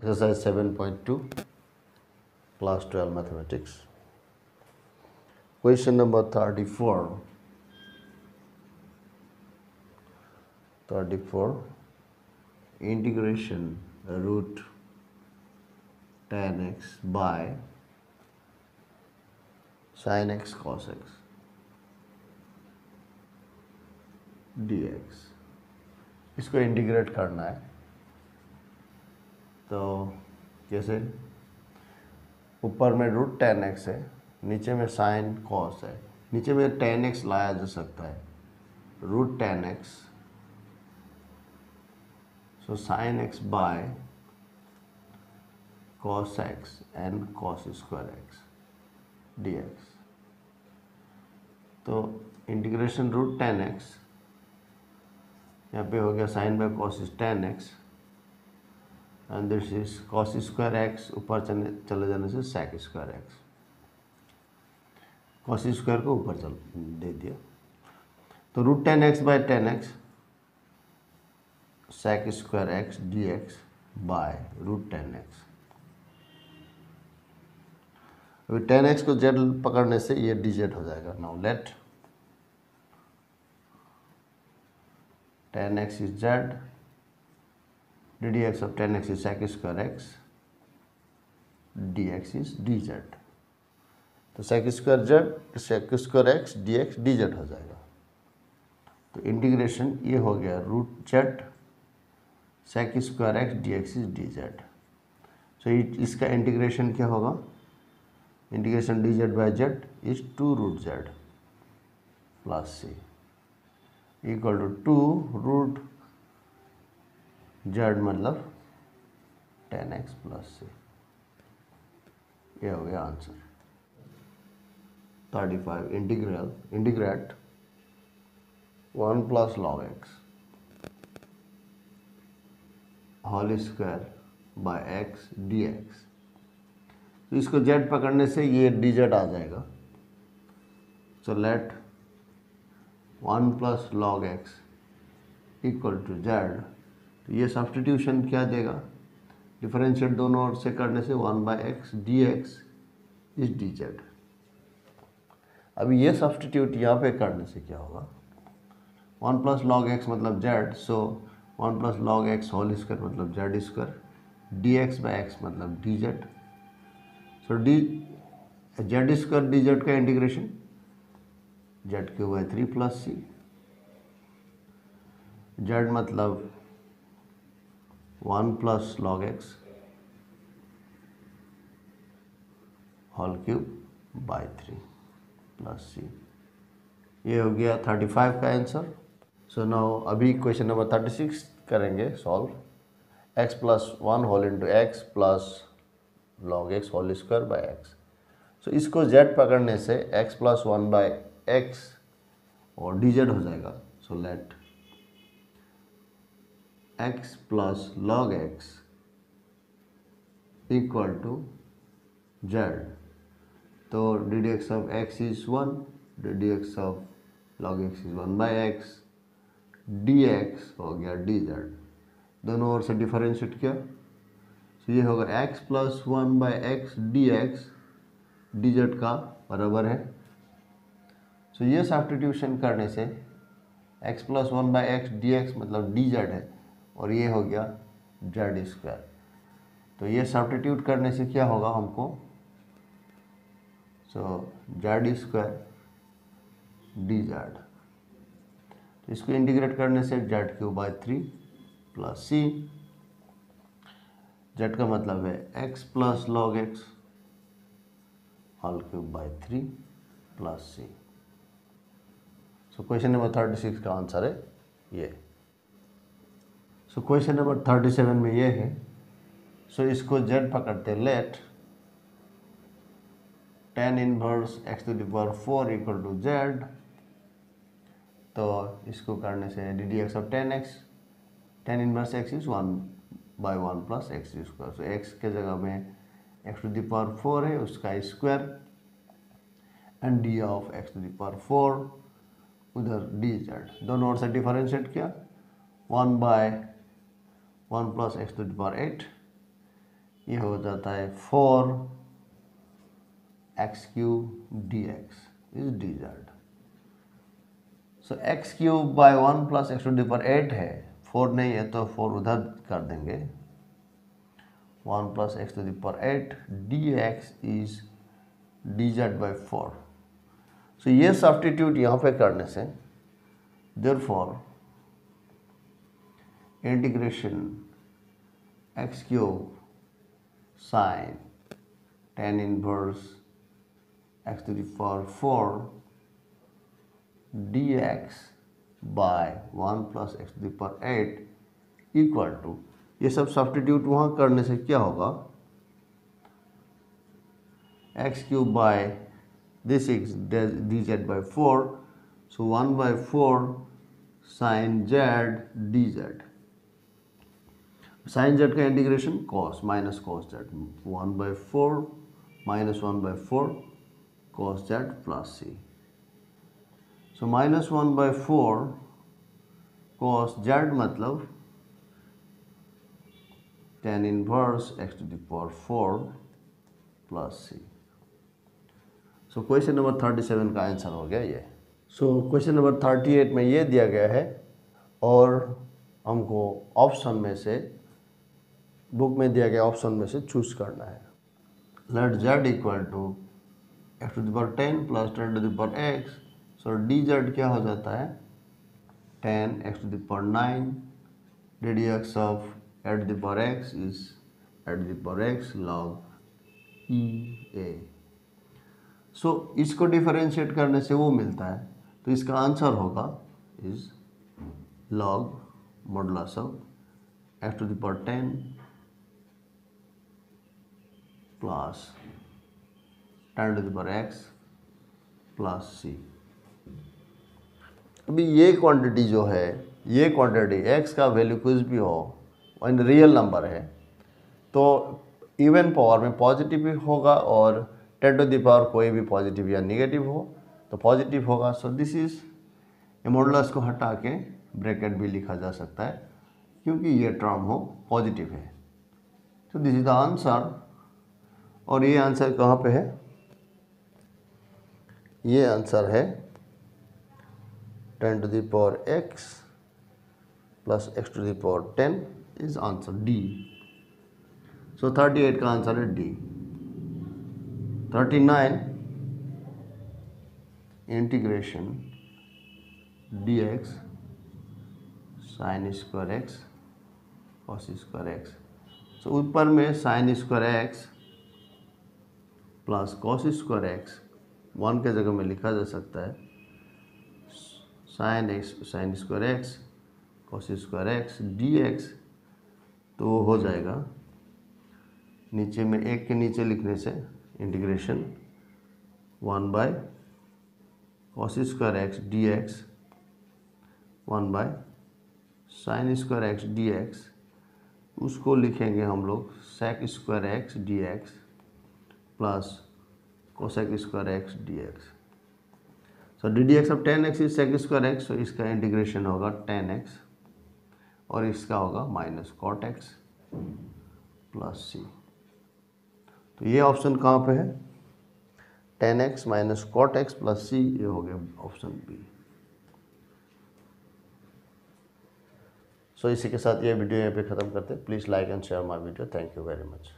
Exercise 7.2, class 12 mathematics. Question number 34. 34. Integration root tan x by sin x cos x dx. इसको integrate करना है तो कैसे ऊपर में रूट टेन एक्स है, नीचे में साइन कॉस है, नीचे में टेन एक्स लाया जा सकता है। Root tan x so sin x by cos x and cos square x d x तो इंटीग्रेशन रूट टेन एक्स यहाँ पे हो गया sin by cos tan x and this is cos square x ऊपर चले जाने से sec square x cos square को ऊपर चल, दे दिया। तो root tan x by tan x sec square x d x by root tan x अभी टेन एक्स को जेड पकड़ने से ये डी जेड हो जाएगा। Now let tan x is z d d x of tan x is sec square x d x is d z तो sec square z sec square x d x d z हो जाएगा। तो integration ये हो गया root z sec square x d x is d z so इसका integration क्या होगा? Integration d z by z is two root z plus c equal to two root z मतलब टेन एक्स प्लस सी ये हो गया answer. Thirty five integral, integrate, one plus log x whole square by x d x तो इसको z पकड़ने से ये d z आ जाएगा। So let one plus log x equal to z ये सब्सटीट्यूशन क्या देगा? डिफरेंशिएट दोनों ओर से करने से one by x d x is d z अब ये सब्सटीट्यूट यहाँ पे करने से क्या होगा? वन प्लस लॉग एक्स मतलब z so one plus log x whole square मतलब z square d x by x मतलब d z so d z square d z का integration z cube by three plus c z मतलब one plus log x whole cube by three plus c ये हो गया thirty five का answer so now अभी question number thirty six करेंगे solve x plus one whole into x plus log x whole square by x so इसको z पकड़ने से x plus one by x और डी जेड हो जाएगा. So let x plus log x equal to z तो d d x of x is one d d x of log x is one by x d x हो गया D z दोनों ओर से differentiate किया। तो ये होगा x plus one by x d x d z का बराबर है। सो ये सब्सटीट्यूशन करने से x plus one by x d x मतलब डी जेड है। और ये हो गया जेड स्क्वायर तो ये सब्सटीट्यूट करने से क्या होगा हमको? So z square d z तो इसको इंटीग्रेट करने से z cube by three plus c z का मतलब है x plus log x whole cube by three plus c so question number thirty six का आंसर है ये. So question number thirty seven में ये है। सो so, इसको जेड पकड़ते let tan inverse x to the power four equal to z तो इसको करने से d d x of tan x tan inverse x is one by one plus x square so x के जगह में x to the power four है उसका square and d of x to the power four उधर d z दोनों ओर से differentiate किया। One by one plus x to the power eight, ये हो जाता है four x cube d x is d z. So x cube by one plus x to पर एट है, फोर नहीं है तो फोर उधर कर देंगे। One plus x to the eight d x is d z by four. So ये substitute यहाँ पे करने से therefore integration x cube sine tan inverse x to the power four d x by one plus x to the power eight equal to ये सब substitute वहाँ करने से क्या होगा x cube by this is d z by four so one by four sine z d z sine z का integration cos minus cos z one by four minus one by four cos z plus c so minus one by four cos z मतलब tan x to the power 4 plus c. So question number 37 का answer हो गया ये so question number 38 में ये दिया गया है और हमको ऑप्शन में से बुक में दिया गया ऑप्शन में से चूज़ करना है। Let z equal to x to the power ten plus ten to the power x so d z क्या हो जाता है? Ten x to the power nine d d x of eight the power x is eight the power x log e a so इसको differentiate करने से वो मिलता है। तो इसका आंसर होगा is log modulus of x to the power ten plus ten to the power x plus c अभी ये क्वांटिटी जो है, ये क्वांटिटी एक्स का वैल्यू कुछ भी हो इन रियल नंबर है। तो इवन पावर में पॉजिटिव भी होगा और टेन टू दी पावर कोई भी पॉजिटिव या निगेटिव हो तो पॉजिटिव होगा। सो दिस इज़ मोडलस को हटा के ब्रैकेट भी लिखा जा सकता है, क्योंकि ये टर्म हो पॉजिटिव है। तो दिस इज़ द आंसर और ये आंसर कहाँ पे है? ये आंसर है ten to the power x plus x to the power ten is answer d. So thirty eight का आंसर है d. Thirty nine integration d x sine square x cos square x so ऊपर में sine square x plus cos square x one के जगह में लिखा जा सकता है। Sine x sine square x cos square x d x तो हो जाएगा। नीचे में एक के नीचे लिखने से integration one by cos square x d x one by sine square x d x उसको लिखेंगे हम लोग sec square x d x plus cosec square x d x so d d x of tan x is sec square x तो इसका integration होगा tan x और इसका होगा minus cot x plus c तो ये ऑप्शन कहाँ पे है? Tan x minus cot x plus c ये हो गया ऑप्शन बी सो इसी के साथ ये वीडियो यहाँ पे ख़त्म करते हैं। Please like and share my video thank you very much